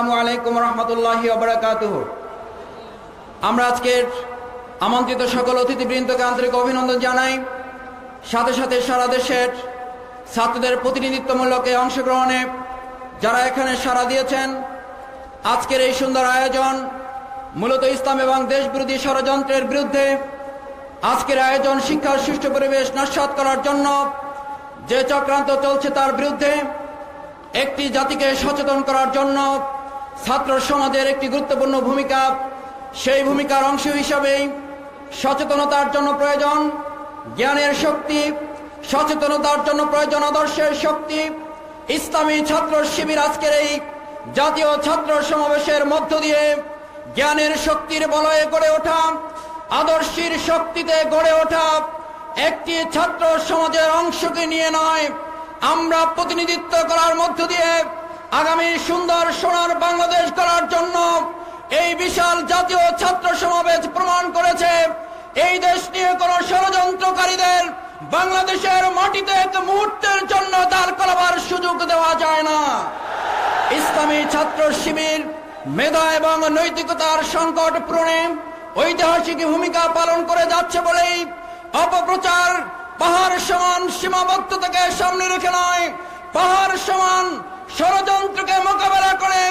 আসসালামু আলাইকুম রহমতুল্লাহি ওবরাকাতুহ আমরা আজকের আমন্ত্রিত সকল অতিথিবৃন্দকে আন্তরিক অভিনন্দন জানাই। সাথে সাথে সারা দেশের ছাত্রদের প্রতিনিধিত্বমূলক অংশগ্রহণে যারা এখানে সাড়া দিয়েছেন, আজকের এই সুন্দর আয়োজন মূলত ইসলাম এবং দেশবিরোধী ষড়যন্ত্রের বিরুদ্ধে আজকের আয়োজন শিক্ষার সুষ্ঠু পরিবেশ নস্বাত করার জন্য যে চক্রান্ত চলছে তার বিরুদ্ধে একটি জাতিকে সচেতন করার জন্য ছাত্র সমাজের একটি গুরুত্বপূর্ণ ভূমিকা। সেই ভূমিকার অংশ হিসাবেই সচেতনতার জন্য প্রয়োজন জ্ঞানের শক্তি, সচেতনতার জন্য প্রয়োজন আদর্শের শক্তি। ইসলামী ছাত্র শিবির আজকের এই জাতীয় ছাত্র সমাবেশের মধ্য দিয়ে জ্ঞানের শক্তির বলয়ে গড়ে ওঠা, আদর্শের শক্তিতে গড়ে ওঠা একটি ছাত্র সমাজের অংশকে নিয়ে নয়, আমরা প্রতিনিধিত্ব করার মধ্য দিয়ে আগামী সুন্দর সোনার বাংলাদেশ করার জন্য এই বিশাল জাতীয় ছাত্র সমাবেশ প্রমাণ করেছে। এই দেশ নিয়ে কোন ষড়যন্ত্রকারীদের বাংলাদেশের মাটিতে এক মুহূর্তের জন্য দাঁড় করাবার সুযোগ দেওয়া যায় না। ইসলামী ছাত্র শিবির মেধা এবং নৈতিকতার সংকট পূরণে ঐতিহাসিক ভূমিকা পালন করে যাচ্ছে বলেই অপপ্রচার পাহাড় সমান সীমাবদ্ধতাকে সামনে রেখে নয়। পাহাড় সমান ষড়যন্ত্রকে মোকাবেলা করে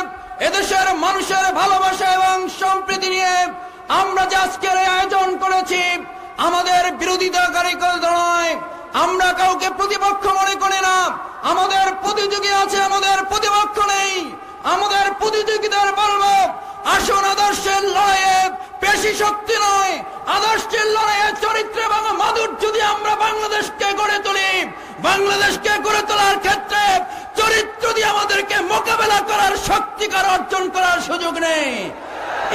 এদেশের মানুষের ভালোবাসা এবং সম্প্রীতি নিয়ে আমরা যে আজকের আয়োজন করেছি, আমাদের বিরোধিতাকারী নয়। আমরা কাউকে প্রতিপক্ষ মনে করি না। আমাদের প্রতিযোগী আছে, আমাদের প্রতিপক্ষ নেই। আমাদের প্রতিযোগীদের বলব, আসন আদর্শের লড়াইয়ে পেশি শক্তি নয়। আদর্শের লড়াইয়ে চরিত্র বাংলাদেশকে গড়ে তুলি। বাংলাদেশকে গড়ে তোলার ক্ষেত্রে চরিত্র দিয়ে আমাদেরকে মোকাবেলা করার শক্তিকার অর্জন করার সুযোগ নেই।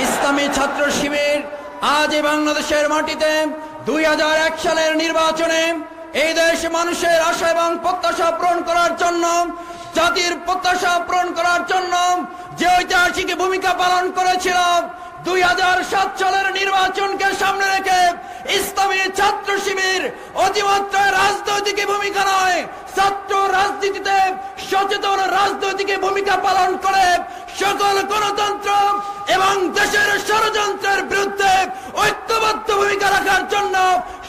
ইসলামী ছাত্র শিবির আজ এই বাংলাদেশের মাটিতে দুই সালের নির্বাচনে এই দেশ মানুষের আশা এবং প্রত্যাশা পূরণ করার জন্য, জাতির প্রত্যাশা পূরণ করার জন্য যে ঐতিহাসিক ভূমিকা পালন করেছিল, দুই হাজার সাত সালের নির্বাচনকে সামনে ইসলামী ছাত্র শিবির অতিমাত্রায় রাজনৈতিক ভূমিকা নয়। ছাত্র রাজনীতিতে সচেতন রাজনৈতিক ভূমিকা পালন করে সকল গণতন্ত্র এবং দেশের ষড়যন্ত্রের বিরুদ্ধে ঐক্যবদ্ধ ভূমিকা রাখার জন্য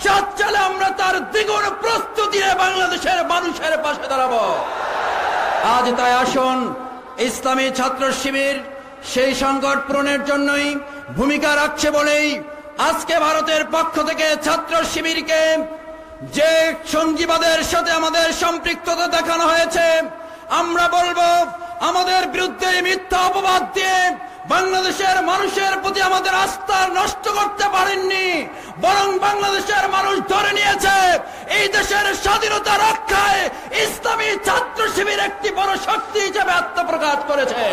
সাত সালে আমরা তার দ্বিগুণ প্রস্তুতি বাংলাদেশের মানুষের পাশে দাঁড়াবো। আজ তাই আসুন, ইসলামী ছাত্র শিবির সেই সংকট পূরণের জন্যই ভূমিকা রাখছে বলেই আজকে ভারতের পক্ষ থেকে ছাত্র শিবিরকে যে সঙ্গীবাদের সাথে আমাদের সম্পৃক্ততা দেখানো হয়েছে, আমরা বলব আমাদের বিরুদ্ধে মিথ্যা অপবাদ দিয়ে বাংলাদেশের মানুষের প্রতি আমাদের আস্থা নষ্ট করতে পারেননি, বরং বাংলাদেশের মানুষ ধরে নিয়েছে এই দেশের স্বাধীনতা রক্ষায় ইসলামী ছাত্র শিবির একটি বড় শক্তি হিসেবে আত্মপ্রকাশ করেছে।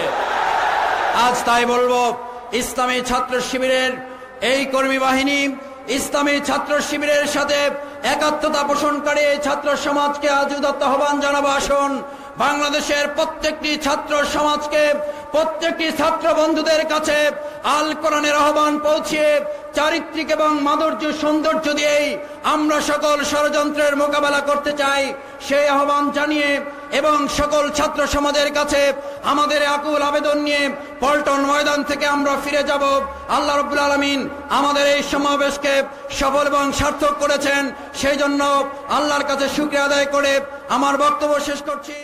আজ তাই বলব, ইসলামী ছাত্র শিবিরের এই কর্মী বাহিনী ইসলামী ছাত্র শিবিরের সাথে একাত্মতা পোষণকারী এই ছাত্র সমাজকে আজ উদত্ত আহ্বান জানাব। আসুন, বাংলাদেশের প্রত্যেকটি ছাত্র সমাজকে, প্রত্যেকটি ছাত্র বন্ধুদের কাছে আল কোরআনের আহ্বান পৌঁছিয়ে চারিত্রিক এবং মাধুর্য সৌন্দর্য দিয়েই আমরা সকল ষড়যন্ত্রের মোকাবেলা করতে চাই। সেই আহ্বান জানিয়ে এবং সকল ছাত্র সমাজের কাছে আমাদের আকুল আবেদন নিয়ে পল্টন ময়দান থেকে আমরা ফিরে যাব। আল্লাহ রবুল আলমিন আমাদের এই সমাবেশকে সফল এবং সার্থক করেছেন। সেই জন্য আল্লাহর কাছে শুক্রিয়া আদায় করে আমার বক্তব্য শেষ করছি।